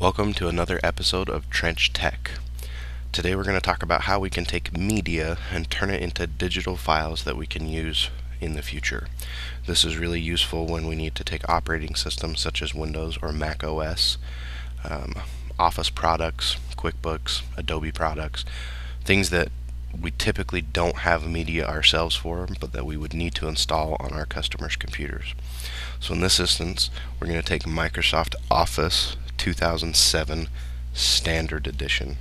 Welcome to another episode of Trench Tech. Today we're going to talk about how we can take media and turn it into digital files that we can use in the future. This is really useful when we need to take operating systems such as Windows or Mac OS, um, Office products, QuickBooks, Adobe products, things that we typically don't have media ourselves for, but that we would need to install on our customers' computers. So in this instance, we're going to take Microsoft Office 2007 Standard Edition.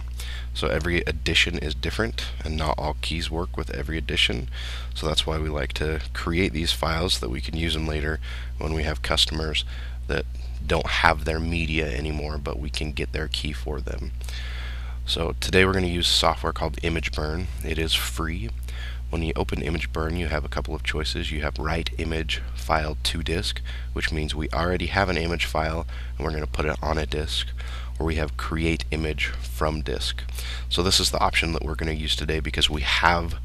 So every edition is different, and not all keys work with every edition. So that's why we like to create these files so that we can use them later when we have customers that don't have their media anymore, but we can get their key for them. So today we're going to use software called ImgBurn. It is free. When you open ImgBurn, you have a couple of choices. You have write image file to disk, which means we already have an image file and we're going to put it on a disk. Or we have create image from disk. So this is the option that we're going to use today because we have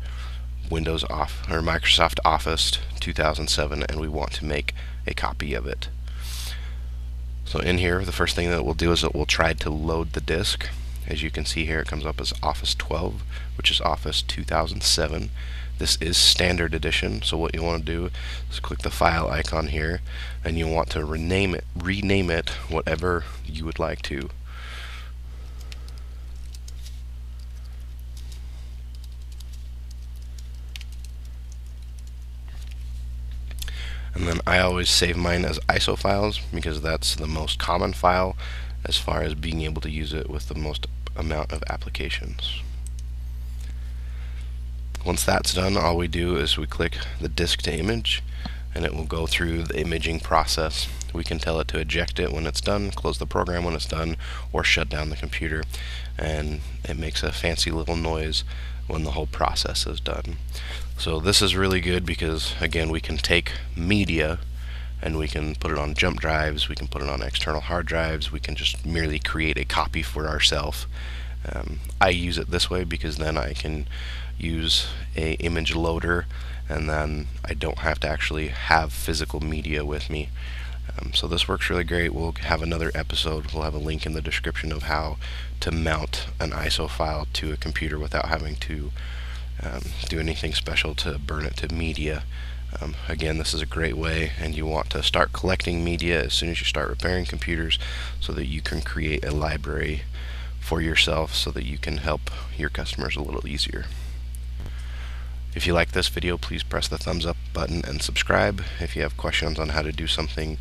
Windows off or Microsoft Office 2007 and we want to make a copy of it. So in here, the first thing that we'll do is that we'll try to load the disk. As you can see here, it comes up as Office 12, which is Office 2007. This is standard edition, so what you want to do is click the file icon here, and you want to rename it, rename it whatever you would like to. And then I always save mine as ISO files because that's the most common file as far as being able to use it with the most amount of applications. Once that's done, all we do is we click the disk to image and it will go through the imaging process. We can tell it to eject it when it's done, close the program when it's done, or shut down the computer. And it makes a fancy little noise when the whole process is done. So this is really good because, again, we can take media and we can put it on jump drives, we can put it on external hard drives, we can just merely create a copy for ourselves. Um, I use it this way because then I can use a image loader and then I don't have to actually have physical media with me. Um, so this works really great. We'll have another episode. We'll have a link in the description of how to mount an ISO file to a computer without having to um, do anything special to burn it to media. Um, again, this is a great way, and you want to start collecting media as soon as you start repairing computers so that you can create a library for yourself so that you can help your customers a little easier. If you like this video, please press the thumbs up button and subscribe. If you have questions on how to do something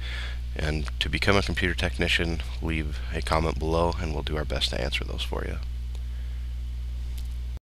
and to become a computer technician, leave a comment below and we'll do our best to answer those for you.